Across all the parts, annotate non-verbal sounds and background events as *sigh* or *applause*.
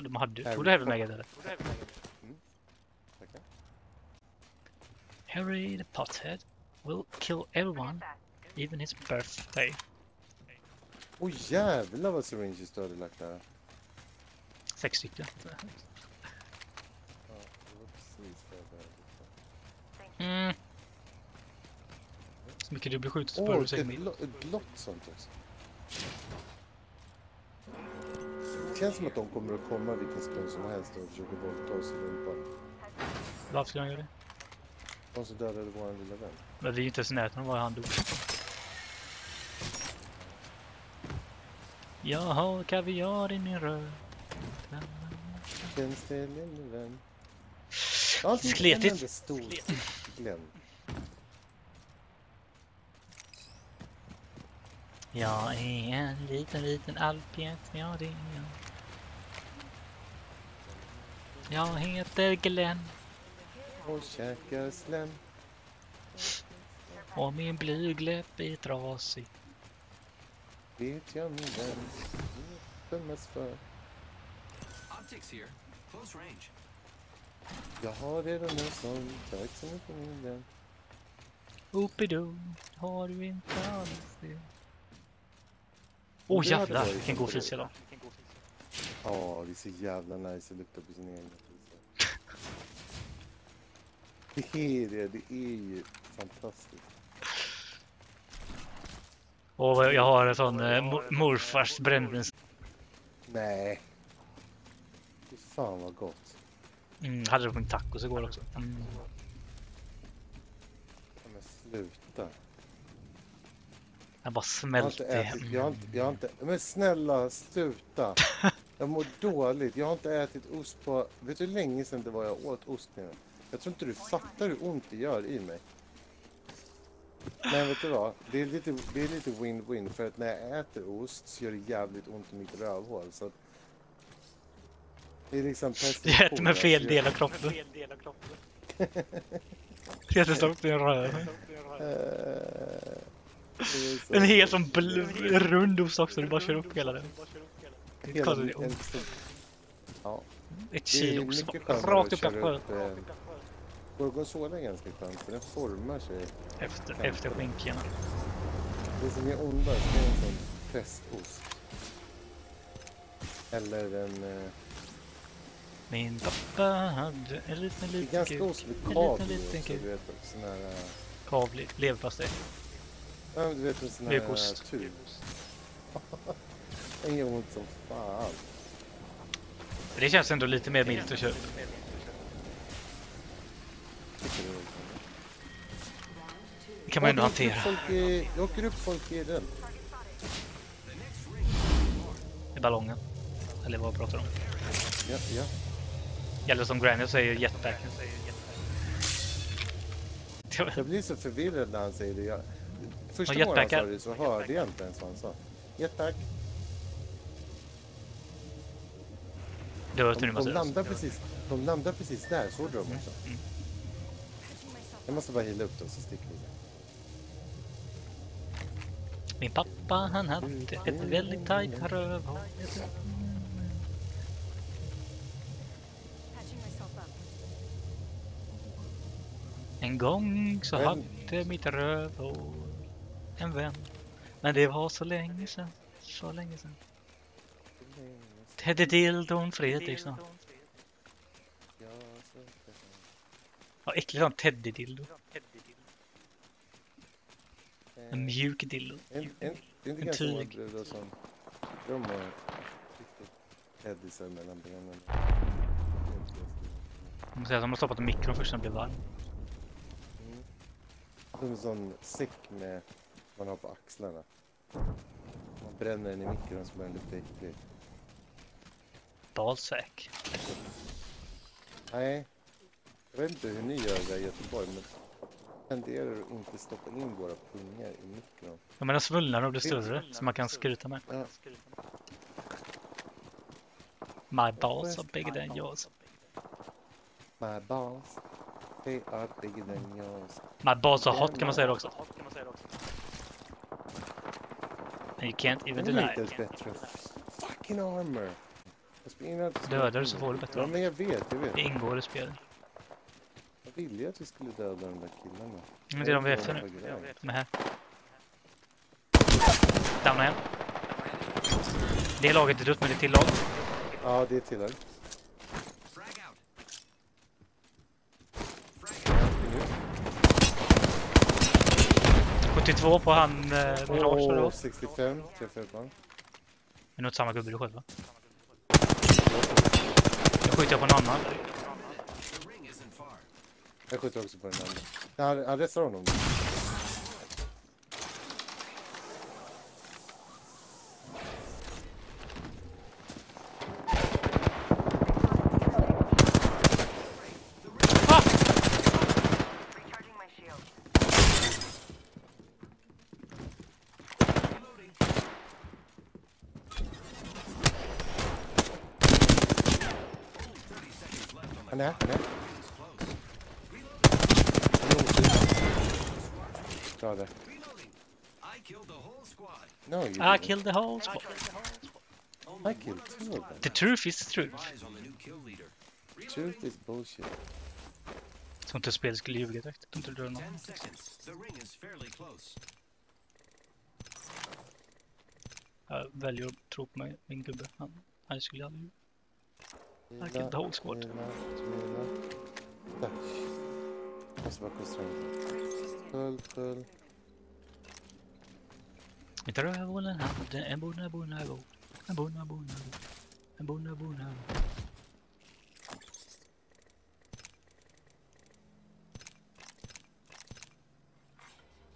Hade, hade, Harry tog du Heavy. Maggot eller? Tackar. Harry the Pothead will kill everyone, even his birthday. Oj jävlar vad syringes du hade lagt där. Sex stycken. Det. Mm. Så mycket du blir ett, säga mitt. blo- ett blått sånt också. Det känns som att de kommer att komma vilken stund som helst och försöka våldta oss i rumpan. Varför skulle han göra det? De som dödade vår lilla vän. Men vi är inte ens i närheten av var han dog. Jag har kaviar i min röv. Det lille vän? Alltid Skletigt. stor Glenn. Jag är en liten, liten alpget, ja det är jag. Jag heter Glenn Och käkar slem. och min blygläpp är trasig. Vet jag min vän. Skämmas för. Optics here. Close range. Jag har redan en sån. Tack så mycket min vän. Oopidoo, har du inte alls det? Åh oh, jävlar, vilken god fis idag. Ja, det är så jävla nice att lukta på sin egen pizza. *laughs* Det är det, det är ju fantastiskt. Och jag har en sån eh, mo- morfars brännvins... Nej. Fy fan vad gott. Mm, hade det på min tacos igår också. Mm. Ja, men sluta. Jag bara Jag har inte ätit, jag har inte, jag har inte, men snälla sluta. *laughs* Jag mår dåligt. Jag har inte ätit ost på, vet du hur länge sedan det var jag åt ost nu? Jag tror inte du fattar hur ont det gör i mig. Men vet du vad? Det är lite, det är lite win-win för att när jag äter ost så gör det jävligt ont i mitt rövhål. Så att det är liksom pest Jag äter med fel del av kroppen. Jag äter stoppat i en röv. Eh, det är En hel som rund ost också, du bara kör upp hela den. Det är hela- konstigt. en Ja. Ett Det är kilo ost. skönare Rakt upp eh, Gorgonzola är ganska skönt för den formar sig. Efter, efter skinkorna. Det som är ondast det är en sån prästost. Eller en... eh, Min pappa hade en liten, Det är liten ganska kuk. osmidigt En kav liten, i liten också, du vet. Sån här... eh, Kavli, leverpastej. Ja, du vet en sån här eh, tub. *laughs* Ont som fan. Det känns ändå lite mer milt att köpa. Det kan man ändå hantera. i- Jag åker upp folk i den. I ballongen. Eller vad pratar du om? Ja, ja. Eller som Granny säger jetpack. Jag blir så förvirrad när han säger det. Första gången han sa det så hörde jag inte ens vad han sa. Jetpack. Det var De, de, landar precis, de landar precis där, såg du dem också? Mm. Jag måste bara hila upp dem så sticker vi. Min pappa han hade ett väldigt tajt rövhål. En gång så Vem? hade mitt rövhål en vän. Men det var så länge sedan. Så länge sedan. Teddy Dildon Fredriksson. Ja, så ska jag. Ja, äckligt sånt Teddy Dildo. Eh, En mjuk dildo. En, en, det är inte en ganska många tyg. som de har headisar mellan benen. Man måste säga att de har stoppat mikron först när det blev varm. Mm. Som en sån säck med man har på axlarna. Man bränner den i mikron så börjar den lukta äckligt. Balsäck. Nej, jag vet inte hur ni gör där i Göteborg men tenderar att inte stoppa in våra pungar i mikron. Ja, men de svullnar och blir större så man kan skryta med. Ja. My balls are bigger than yours. My balls, they are bigger than yours. My balls are hot kan man säga det också. And you can't even deny it. Fucking armor! Dödar du så får du bättre Ja, men jag vet, jag vet. Det ingår i spelet. Jag ville att vi skulle döda de där killarna. Men det är de vi är efter nu. De är här. Damna en. Det är laget är dött, men det är till lag. Ja, det är till out. 72 på han eh, var. 65 träffade jag på. Det är nog samma gubbe du sköt va? Skjuter jag på en annan. Jag skjuter också på den andra. Han, han honom. Recharging my shield. Reloading. Only 30 seconds left on the Han är, han är. ring is close. Han är osynlig. Bra där. Reloading. I killed the whole squad. No, you I didn't. killed the whole spot. Only I killed one two of them. The truth is the truth. Eyes on the new kill leader. Truth is bullshit. Tror inte spelet skulle ljuga direkt. Jag tror inte det dör 10 någon. seconds. The ring is fairly close. Jag väljer att tro på mig, min gubbe. Han, han skulle aldrig ljuga. Killed the whole squad. Vila, vila. Dash. Måste bara koncentrera mig. Full, full. Inte rövhålen hade en bona bona bo. En bona bona bo. En bona bona bo.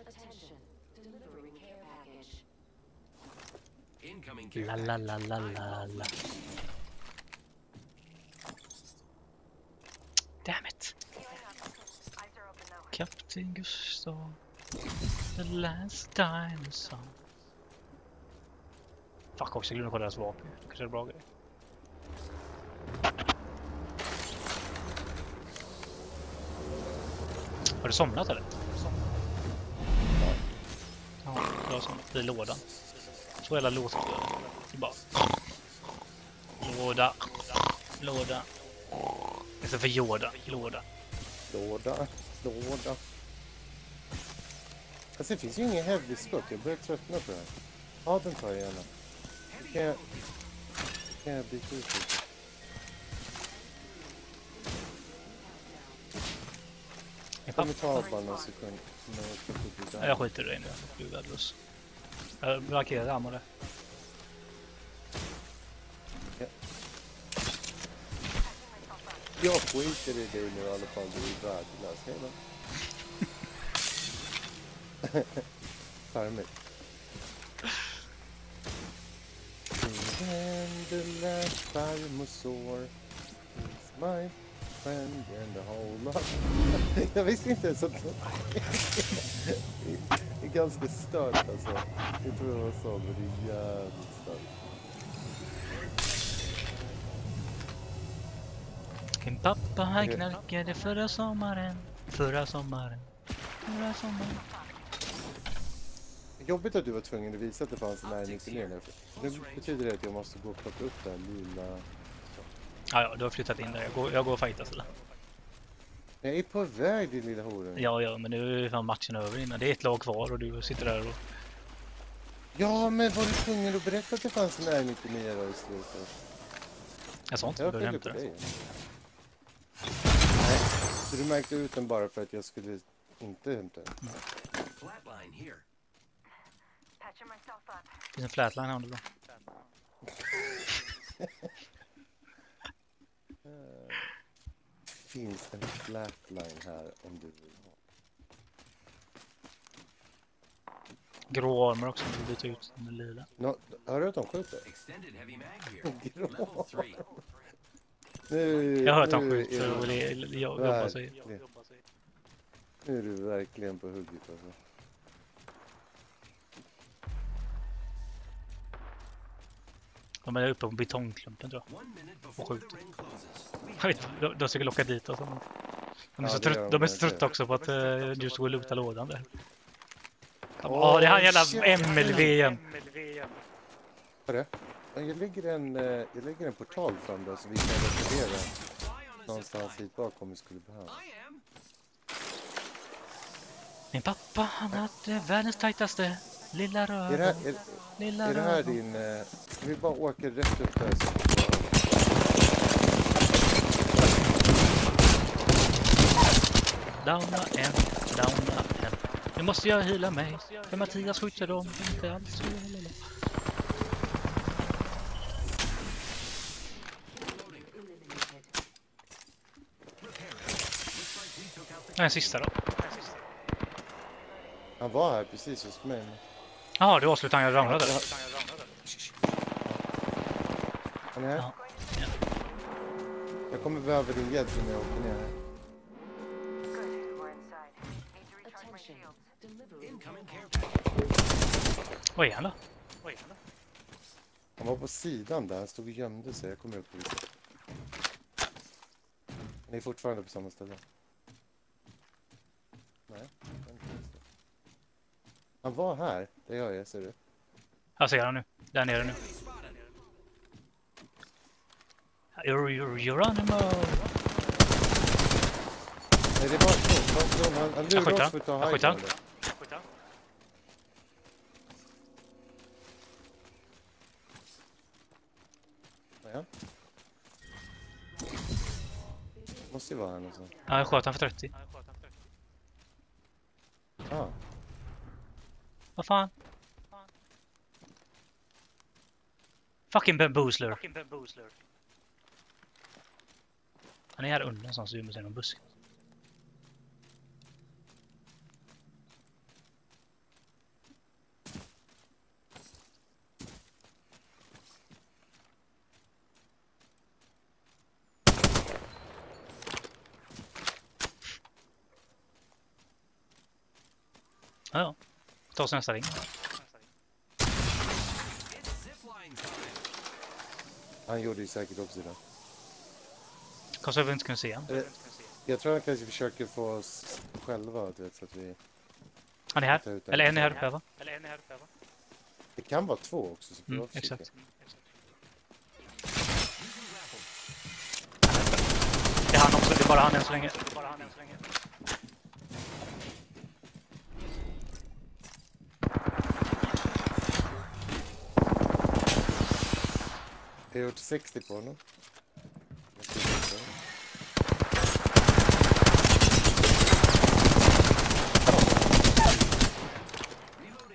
Attention. Delivering care package. Incoming care La la la la la la. Damn it! Eyes are open now. Kapten Gustav. The last dinosaur. Fuck också, jag glömde kolla deras vapen. Kanske är det bra grej. Har du somnat eller? Ja, jag har somnat i lådan. Så jävla låt. Det bara... Låda. Låda. Istället för Yoda. Låda. Låda, låda. Alltså det finns ju inga heavy skott. Jag börjar tröttna på det här. Ja, den tar jag gärna. Då kan jag, då kan jag byta ut lite. Jag kommer ta bara några sekunder. jag. Ja, Jag skiter i det nu. Du är värdelös. Jag markerar ammo där. Jag skiter i dig nu i alla fall. Du är värdelös. Hej då. Charmigt. Is my friend and the whole lot. Jag visste inte ens att det är ganska stört alltså. Jag tror det var så, men det är jävligt stört. Min pappa han knarkade förra sommaren. Förra sommaren. Förra sommaren. Jobbigt att du var tvungen att visa att det fanns en R99 nu. Nu betyder det att jag måste gå och plocka upp den lilla... Ja, ja, du har flyttat in där. Jag går, jag går och fightas eller? Jag är på väg din lilla horen. Ja, ja, men nu är fan matchen över innan. Det är ett lag kvar och du sitter där och... Ja, men var du tvungen att berätta att det fanns en R99 då i slutet? Jag sa inte att du behövde hämta den. Nej, så du märkte ut den bara för att jag skulle inte hämta den? Flatline Det finns en flatline här om du vill. Finns en flatline här om du vill ha? Grå armor också om du byta ut den med lila. Nå, hör du att de skjuter? Grå. Level 3. Nu, Jag han nu är skjuter och jobbar sig. verkligen- Nu är du verkligen på hugget alltså. De är uppe på betongklumpen tror jag. One minute before skjut. the ring closes. We Jag vet de, de försöker locka dit oss. De är, Ja, så trött, de de är så trötta också på att uh, du ska gå och luta lådan där. Ja, Åh, det är han jävla. MLV igen. Vad är det? Ja, Jag lägger en, eh, jag lägger en portal fram där så vi kan reservera någonstans hit bak om vi skulle behöva. Min pappa han hade världens tajtaste lilla Är det här, är, Lilla är det här din... eh, vi bara åka rätt upp där? Downa en, downa en. Nu måste jag heala mig. För Mattias skjuter dem inte alls. Nej, sista då. Han var här precis hos mig. Jaha, du avslutade han jag ramlade. Ja. Han är här. Ja. Ja. Jag kommer behöva din hjälp när jag åker ner här. Vad är han då? Han var på sidan där, han stod och gömde sig. Jag kommer upp och. Han är fortfarande på samma ställe. Nej. Han var här, där jag är, ser du? Jag ser han nu. Där nere nu. Animal. Nej, det var John. Han, han lurade oss för att ta han. Jag skjuter high ground. Ja. Måste ju vara här någonstans. Ja, jag sköt han för 30. Ah, Vad fan? Fucking bamboozler. Han är här under någonstans och gömmer sig i någon busk. Ja, ja. Ta oss nästa ring. Han gjorde ju säkert också det. Att vi inte kunde se han. Eh, Jag tror han kanske försöker få oss själva, du vet, så att vi... Han är Ta här. ut den. Eller en är här uppe va? Det kan vara två också, så Mm, exakt. Det är han också, det är bara han än så länge. Jag har gjort 60 på honom.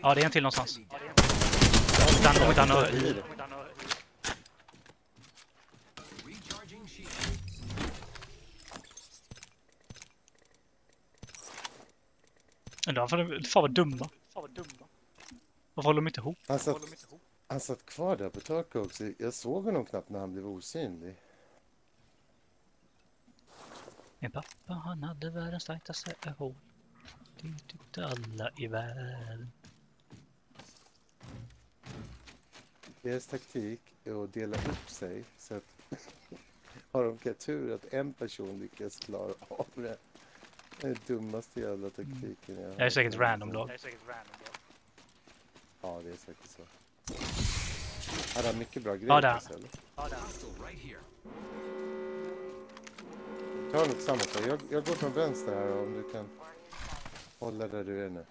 Ja, det är en till någonstans. Utan, om inte han. Ändå, fan vad dumma. Varför håller de inte ihop? Han satt, han satt kvar där på taket också. Jag såg honom knappt när han blev osynlig. Min pappa han hade världens tajtaste hål. Det tyckte alla i världen. Deras taktik är att dela upp sig så att *laughs* har de tur att en person lyckas klara av det. Det är den dummaste jävla taktiken jag Det är säkert random lag. Ja, det är säkert så. Hade han mycket bra grejer Ja, där. right here. Ta dem tillsammans då. Jag, jag går från vänster här om du kan hålla där du är nu.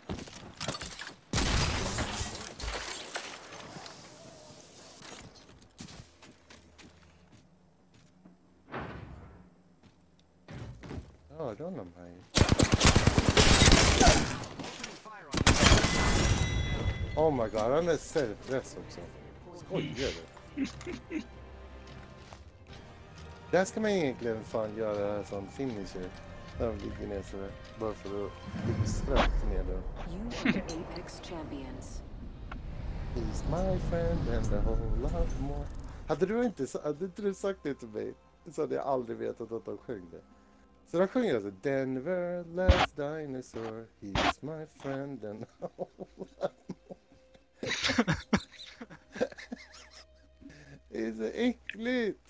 Hörde honom här ju. Oh my god, han är self-dress också. Skojar du? Där ska man egentligen fan göra sån finisher. När de ligger ner sådär. Bara för att extra ner dem. You are the Apex champions. He's my friend and a whole lot more. Hade du inte, hade inte du sagt det till mig så hade jag aldrig vetat att de sjöng det. Så de sjunger alltså Denver last dinosaur, he's my friend and a whole lot more. det är så äckligt.